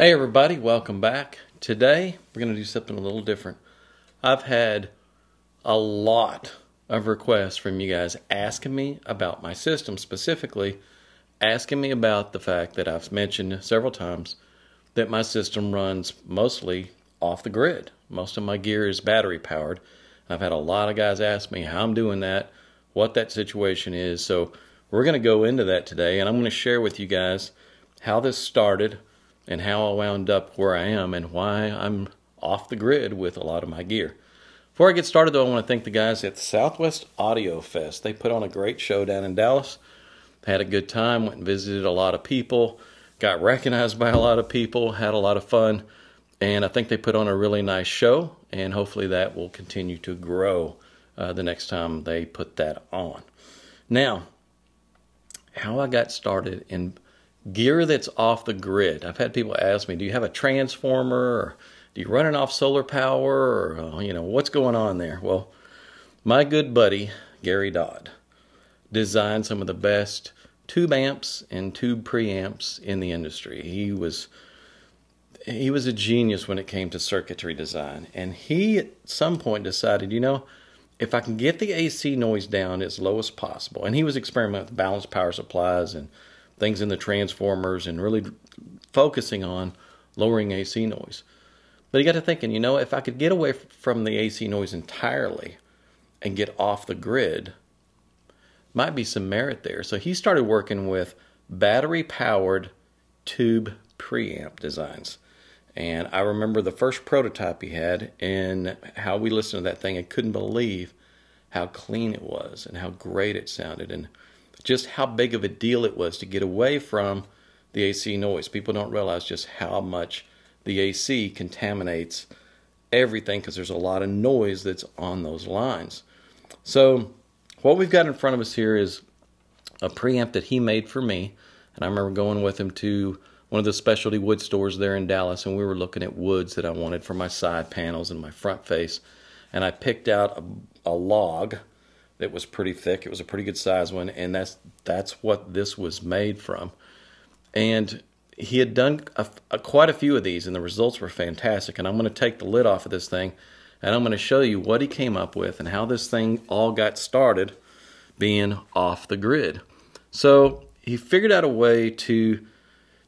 Hey, everybody, welcome back. Today, we're going to do something a little different. I've had a lot of requests from you guys asking me about my system, specifically asking me about the fact that I've mentioned several times that my system runs mostly off the grid. Most of my gear is battery powered. I've had a lot of guys ask me how I'm doing that, what that situation is. So, we're going to go into that today, and I'm going to share with you guys how this started and how I wound up where I am and why I'm off the grid with a lot of my gear. Before I get started, though, I want to thank the guys at Southwest Audio Fest. They put on a great show down in Dallas. Had a good time, went and visited a lot of people, got recognized by a lot of people, had a lot of fun, and I think they put on a really nice show, and hopefully that will continue to grow uh, the next time they put that on. Now, how I got started in gear that's off the grid. I've had people ask me, "Do you have a transformer? Or do you run it off solar power? Or uh, you know what's going on there?" Well, my good buddy Gary Dodd designed some of the best tube amps and tube preamps in the industry. He was he was a genius when it came to circuitry design, and he at some point decided, you know, if I can get the AC noise down as low as possible, and he was experimenting with balanced power supplies and things in the transformers and really focusing on lowering AC noise. But he got to thinking, you know, if I could get away from the AC noise entirely and get off the grid, might be some merit there. So he started working with battery powered tube preamp designs. And I remember the first prototype he had and how we listened to that thing and couldn't believe how clean it was and how great it sounded. And just how big of a deal it was to get away from the AC noise. People don't realize just how much the AC contaminates everything because there's a lot of noise that's on those lines. So, what we've got in front of us here is a preamp that he made for me. And I remember going with him to one of the specialty wood stores there in Dallas, and we were looking at woods that I wanted for my side panels and my front face. And I picked out a, a log that was pretty thick. It was a pretty good size one, and that's that's what this was made from. And he had done a, a, quite a few of these, and the results were fantastic. And I'm going to take the lid off of this thing, and I'm going to show you what he came up with and how this thing all got started being off the grid. So he figured out a way to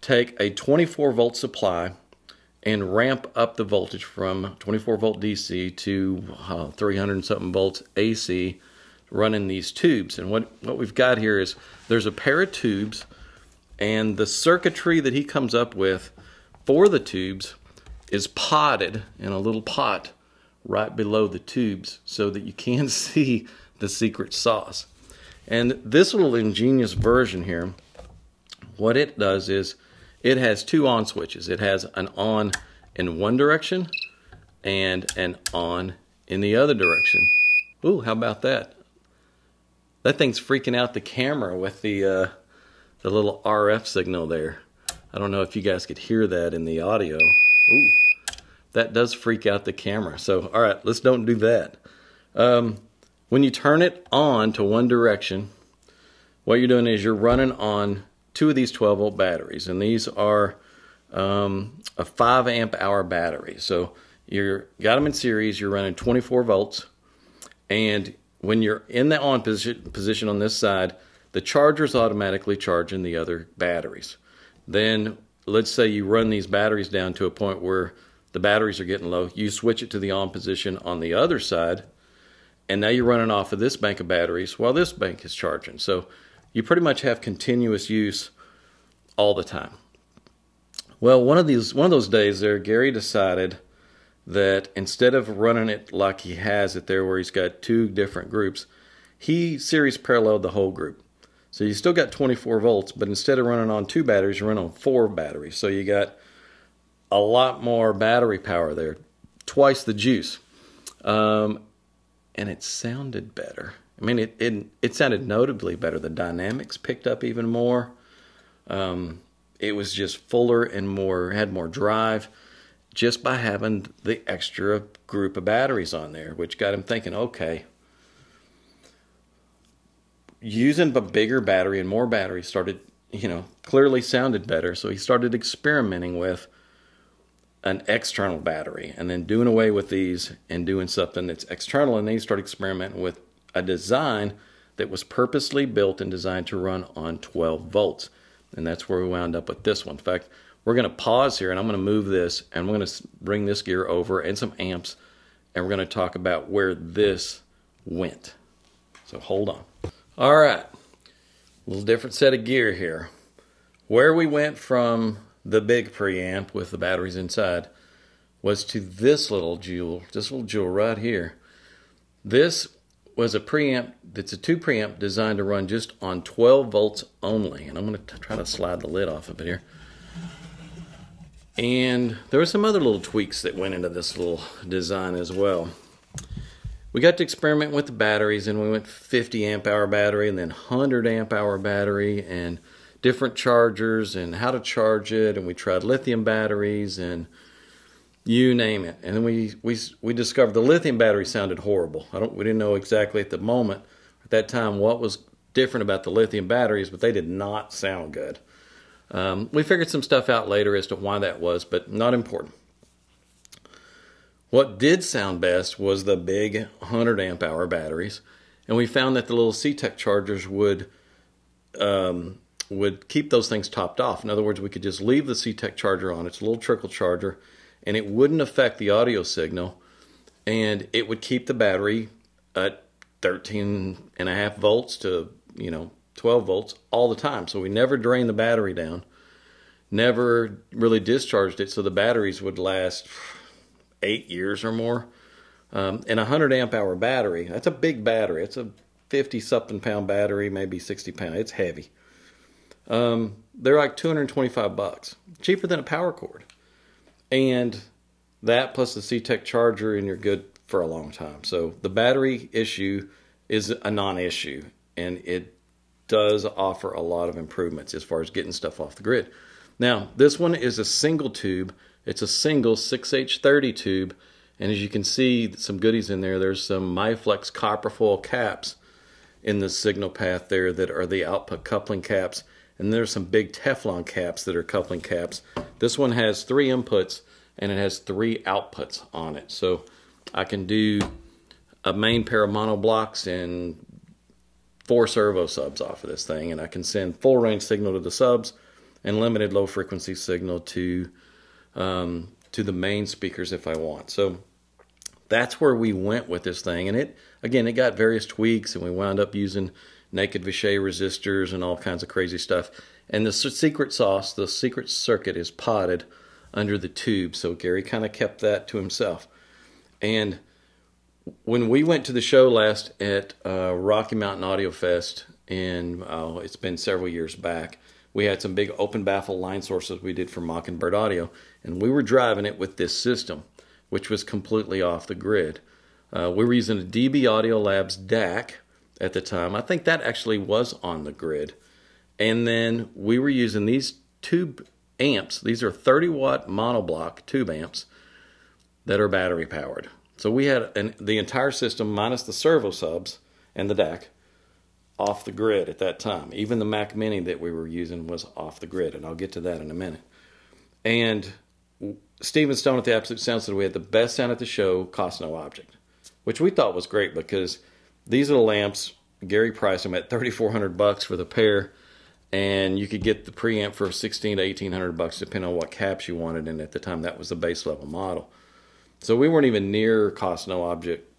take a 24 volt supply and ramp up the voltage from 24 volt DC to uh, 300 something volts AC running these tubes. And what, what we've got here is there's a pair of tubes, and the circuitry that he comes up with for the tubes is potted in a little pot right below the tubes so that you can see the secret sauce. And this little ingenious version here, what it does is it has two on switches. It has an on in one direction and an on in the other direction. Ooh, how about that? That thing's freaking out the camera with the uh, the little RF signal there. I don't know if you guys could hear that in the audio. Ooh, that does freak out the camera. So, all right, let's don't do that. Um, when you turn it on to one direction, what you're doing is you're running on two of these 12 volt batteries, and these are um, a 5 amp hour battery. So you got them in series. You're running 24 volts, and when you're in the on position, position on this side, the charger's automatically charging the other batteries. Then let's say you run these batteries down to a point where the batteries are getting low, you switch it to the on position on the other side, and now you're running off of this bank of batteries while this bank is charging. So you pretty much have continuous use all the time. Well, one of these one of those days there, Gary decided that instead of running it like he has it there where he's got two different groups, he series paralleled the whole group. So you still got 24 volts, but instead of running on two batteries, you run on four batteries. So you got a lot more battery power there, twice the juice. Um, and it sounded better. I mean, it, it, it sounded notably better. The dynamics picked up even more. Um, it was just fuller and more, had more drive just by having the extra group of batteries on there, which got him thinking, okay, using a bigger battery and more batteries started, you know, clearly sounded better. So he started experimenting with an external battery and then doing away with these and doing something that's external. And then you start experimenting with a design that was purposely built and designed to run on 12 volts. And that's where we wound up with this one. In fact, we're going to pause here and I'm going to move this and we're going to bring this gear over and some amps and we're going to talk about where this went. So hold on. All right, a little different set of gear here. Where we went from the big preamp with the batteries inside was to this little jewel, this little jewel right here. This was a preamp that's a two preamp designed to run just on 12 volts only. And I'm going to try to slide the lid off of it here. And there were some other little tweaks that went into this little design as well. We got to experiment with the batteries and we went 50 amp hour battery and then 100 amp hour battery and different chargers and how to charge it and we tried lithium batteries and you name it. And then we we we discovered the lithium battery sounded horrible. I don't we didn't know exactly at the moment at that time what was different about the lithium batteries, but they did not sound good. Um, we figured some stuff out later as to why that was, but not important. What did sound best was the big 100 amp hour batteries, and we found that the little CTEK chargers would um, would keep those things topped off. In other words, we could just leave the CTEK charger on. It's a little trickle charger, and it wouldn't affect the audio signal, and it would keep the battery at 13 and a half volts to you know 12 volts all the time. So we never drained the battery down, never really discharged it, so the batteries would last eight years or more. Um, and a 100 amp hour battery, that's a big battery. It's a 50 something pound battery, maybe 60 pound. It's heavy. Um, they're like 225 bucks, cheaper than a power cord. And that plus the CTEK charger, and you're good for a long time. So the battery issue is a non issue, and it does offer a lot of improvements as far as getting stuff off the grid. Now, this one is a single tube, it's a single 6H30 tube. And as you can see, some goodies in there. There's some Miflex copper foil caps in the signal path there that are the output coupling caps and there's some big Teflon caps that are coupling caps. This one has three inputs and it has three outputs on it. So I can do a main pair of mono blocks and four servo subs off of this thing, and I can send full range signal to the subs and limited low frequency signal to um, to the main speakers if I want. So that's where we went with this thing, and it again it got various tweaks, and we wound up using naked Vishay resistors and all kinds of crazy stuff. And the secret sauce, the secret circuit is potted under the tube. So Gary kind of kept that to himself. And when we went to the show last at uh, Rocky Mountain Audio Fest, and oh, it's been several years back, we had some big open baffle line sources we did for Mockingbird Audio, and we were driving it with this system, which was completely off the grid. Uh, we were using a DB Audio Labs DAC at the time. I think that actually was on the grid. And then we were using these tube amps. These are 30 watt monoblock tube amps that are battery powered. So we had an, the entire system minus the servo subs and the DAC off the grid at that time. Even the Mac Mini that we were using was off the grid, and I'll get to that in a minute. And Steven Stone at the Absolute Sound said we had the best sound at the show, cost no object, which we thought was great because these the lamps. Gary priced them at thirty four hundred bucks for the pair, and you could get the preamp for sixteen to eighteen hundred bucks, depending on what caps you wanted. And at the time, that was the base level model. So we weren't even near cost no object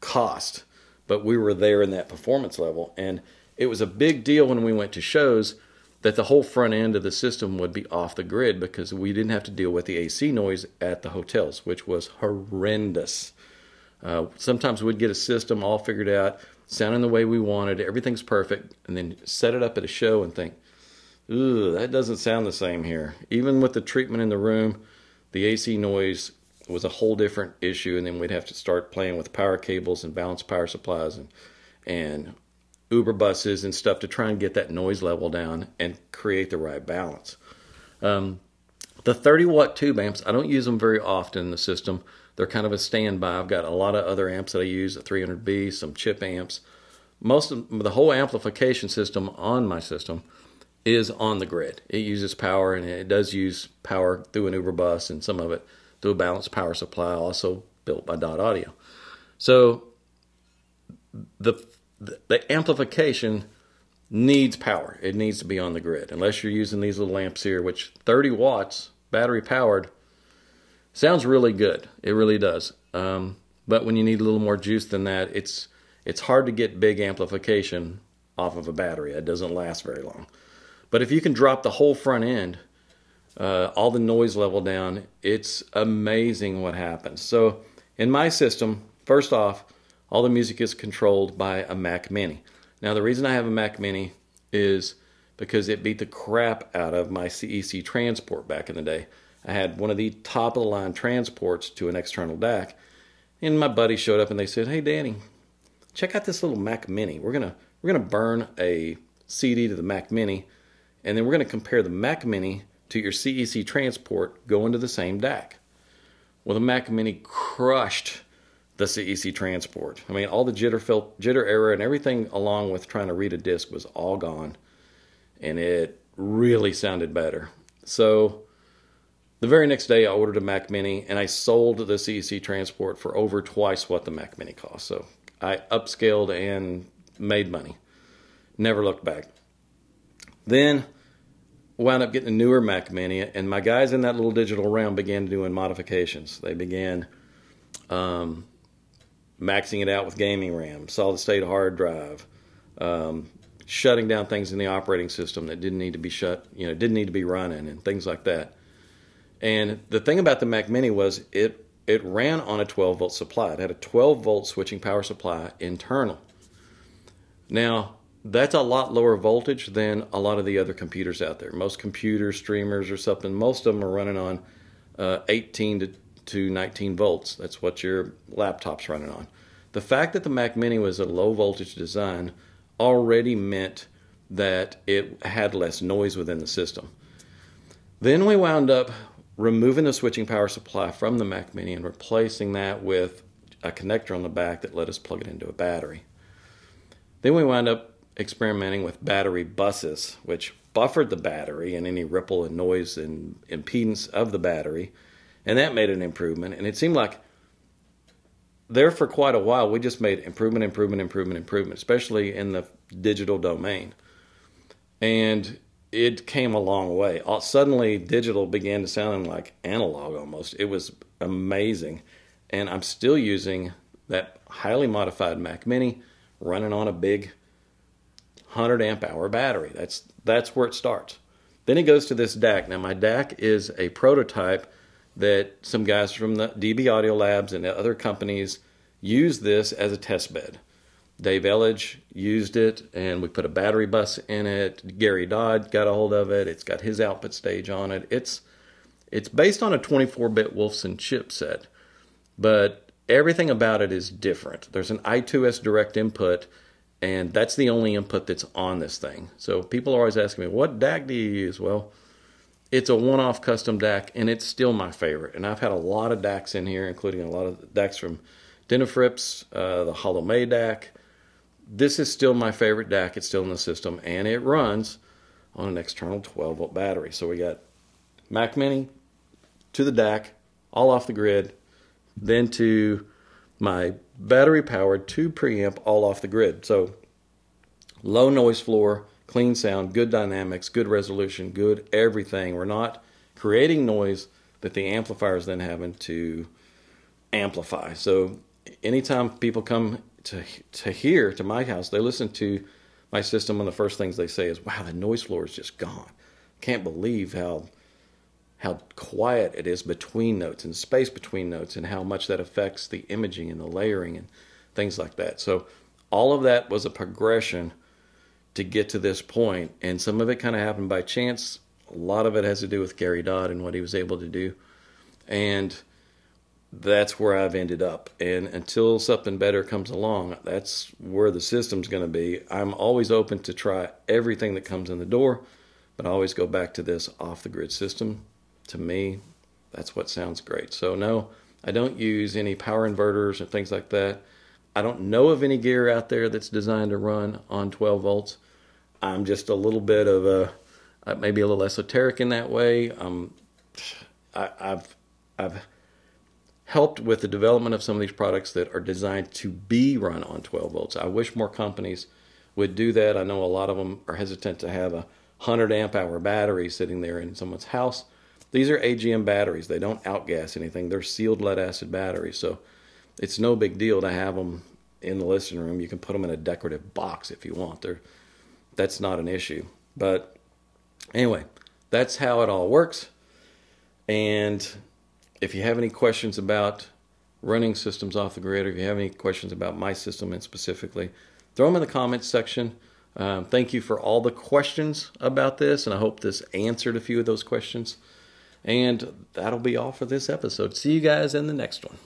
cost, but we were there in that performance level. And it was a big deal when we went to shows that the whole front end of the system would be off the grid because we didn't have to deal with the AC noise at the hotels, which was horrendous. Uh, sometimes we'd get a system all figured out, sounding the way we wanted, everything's perfect, and then set it up at a show and think, ooh, that doesn't sound the same here. Even with the treatment in the room, the AC noise was a whole different issue, and then we'd have to start playing with power cables and balanced power supplies and and Uber buses and stuff to try and get that noise level down and create the right balance. Um, the 30 watt tube amps, I don't use them very often in the system. They're kind of a standby. I've got a lot of other amps that I use, a 300B, some chip amps. Most of the whole amplification system on my system is on the grid. It uses power and it does use power through an Uber bus and some of it through a balanced power supply, also built by Dodd Audio. So the the amplification needs power. It needs to be on the grid. Unless you're using these little amps here, which 30 watts battery powered sounds really good. It really does. Um, but when you need a little more juice than that, it's it's hard to get big amplification off of a battery. It doesn't last very long. But if you can drop the whole front end, uh, all the noise level down, it's amazing what happens. So in my system, first off, all the music is controlled by a Mac Mini. Now, the reason I have a Mac Mini is because it beat the crap out of my CEC transport back in the day. I had one of the top of the line transports to an external DAC, and my buddy showed up and they said, "Hey, Danny, check out this little Mac Mini. We're gonna we're gonna burn a CD to the Mac Mini, and then we're gonna compare the Mac Mini to your CEC transport go into the same DAC." Well, the Mac Mini crushed the CEC transport. I mean, all the jitter fil- jitter error and everything along with trying to read a disc was all gone, and it really sounded better. So the very next day, I ordered a Mac Mini and I sold the CEC transport for over twice what the Mac Mini cost. So I upscaled and made money. Never looked back. Then wound up getting a newer Mac Mini, and my guys in that little digital realm began doing modifications. They began um, maxing it out with gaming RAM, solid state hard drive, um, shutting down things in the operating system that didn't need to be shut, you know, didn't need to be running, and things like that. And the thing about the Mac Mini was it it ran on a 12 volt supply. It had a 12 volt switching power supply internal. Now that's a lot lower voltage than a lot of the other computers out there. Most computers, streamers, or something, most of them are running on uh, 18 to to 19 volts. That's what your laptop's running on. The fact that the Mac Mini was a low voltage design already meant that it had less noise within the system. Then we wound up removing the switching power supply from the Mac Mini and replacing that with a connector on the back that let us plug it into a battery. Then we wound up experimenting with battery buses, which buffered the battery and any ripple and noise and impedance of the battery and that made an improvement. And it seemed like there for quite a while we just made improvement, improvement, improvement, improvement, especially in the digital domain. And it came a long way. All, suddenly, digital began to sound like analog almost. It was amazing, and I'm still using that highly modified Mac Mini running on a big 100 amp hour battery. That's that's where it starts. Then it goes to this DAC. Now my DAC is a prototype that some guys from the DB Audio Labs and other companies use this as a test bed. Dave Elledge used it, and we put a battery bus in it. Gary Dodd got a hold of it. It's got his output stage on it. It's it's based on a 24-bit Wolfson chipset, but everything about it is different. There's an I2S direct input, and that's the only input that's on this thing. So people are always asking me, "What DAC do you use?" Well, it's a one-off custom DAC, and it's still my favorite. And I've had a lot of DACs in here, including a lot of DACs from Denafrips, uh, the Holo May DAC. This is still my favorite DAC. It's still in the system, and it runs on an external 12-volt battery. So we got Mac Mini to the DAC, all off the grid, then to my battery-powered two preamp, all off the grid. So low noise floor, clean sound, good dynamics, good resolution, good everything. We're not creating noise that the amplifier is then having to amplify. So anytime people come to to hear to my house, they listen to my system, of the first things they say is, "Wow, the noise floor is just gone. Can't believe how." How quiet it is between notes and space between notes, and how much that affects the imaging and the layering and things like that. So, all of that was a progression to get to this point, and some of it kind of happened by chance. A lot of it has to do with Gary Dodd and what he was able to do, and that's where I've ended up. And until something better comes along, that's where the system's going to be. I'm always open to try everything that comes in the door, but I always go back to this off the grid system. To me, that's what sounds great. So, no, I don't use any power inverters and things like that. I don't know of any gear out there that's designed to run on 12 volts. I'm just a little bit of a uh, maybe a little esoteric in that way. Um, I, I've I've helped with the development of some of these products that are designed to be run on 12 volts. I wish more companies would do that. I know a lot of them are hesitant to have a 100 amp hour battery sitting there in someone's house. These are AGM batteries. They don't outgas anything. They're sealed lead acid batteries. So it's no big deal to have them in the listening room. You can put them in a decorative box if you want. They're, that's not an issue. But anyway, that's how it all works. And if you have any questions about running systems off the grid, or if you have any questions about my system and specifically, throw them in the comments section. Um, thank you for all the questions about this, and I hope this answered a few of those questions. And that'll be all for this episode. See you guys in the next one.